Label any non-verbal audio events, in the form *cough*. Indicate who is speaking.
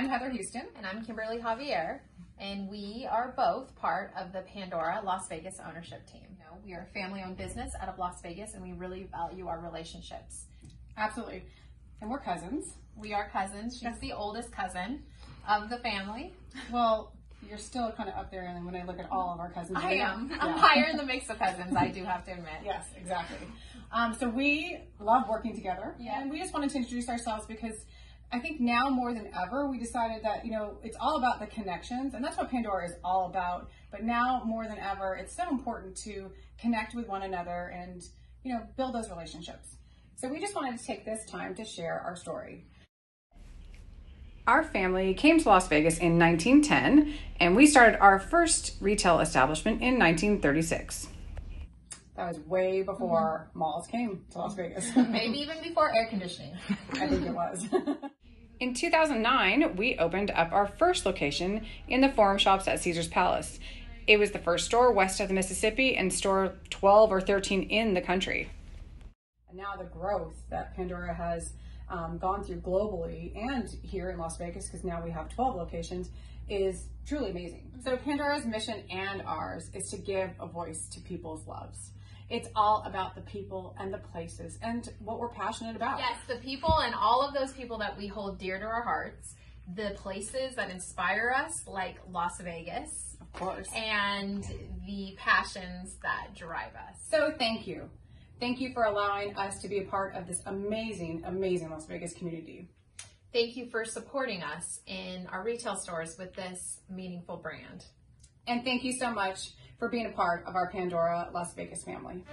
Speaker 1: I'm Heather Houston.
Speaker 2: And I'm Kimberly Javier. And we are both part of the Pandora Las Vegas ownership team. You know, we are a family owned business out of Las Vegas and we really value our relationships.
Speaker 1: Absolutely. And we're cousins.
Speaker 2: We are cousins. She's the oldest cousin of the family.
Speaker 1: Well, you're still kind of up there, and when I look at all of our cousins,
Speaker 2: I
Speaker 1: yeah.
Speaker 2: am. I'm higher in the mix of cousins, I do have to admit.
Speaker 1: Yes, exactly. Um, so we love working together,
Speaker 2: Yeah.
Speaker 1: and we just wanted to introduce ourselves because I think now more than ever we decided that you know it's all about the connections, and that's what Pandora is all about. But now more than ever, it's so important to connect with one another and you know build those relationships. So we just wanted to take this time to share our story.
Speaker 3: Our family came to Las Vegas in 1910, and we started our first retail establishment in 1936.
Speaker 1: That was way before mm-hmm. malls came to Las Vegas.
Speaker 2: Maybe even before air conditioning. *laughs*
Speaker 1: I think it was. *laughs*
Speaker 3: In 2009, we opened up our first location in the Forum Shops at Caesar's Palace. It was the first store west of the Mississippi and store 12 or 13 in the country.
Speaker 1: And now the growth that Pandora has um, gone through globally and here in Las Vegas, because now we have 12 locations, is truly amazing. So Pandora's mission and ours is to give a voice to people's loves. It's all about the people and the places and what we're passionate about.
Speaker 2: Yes, the people and all of those people that we hold dear to our hearts, the places that inspire us, like Las Vegas,
Speaker 1: Of course.
Speaker 2: and the passions that drive us.
Speaker 1: So thank you. Thank you for allowing us to be a part of this amazing, amazing Las Vegas community.
Speaker 2: Thank you for supporting us in our retail stores with this meaningful brand.
Speaker 1: And thank you so much for being a part of our Pandora Las Vegas family.